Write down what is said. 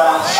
자.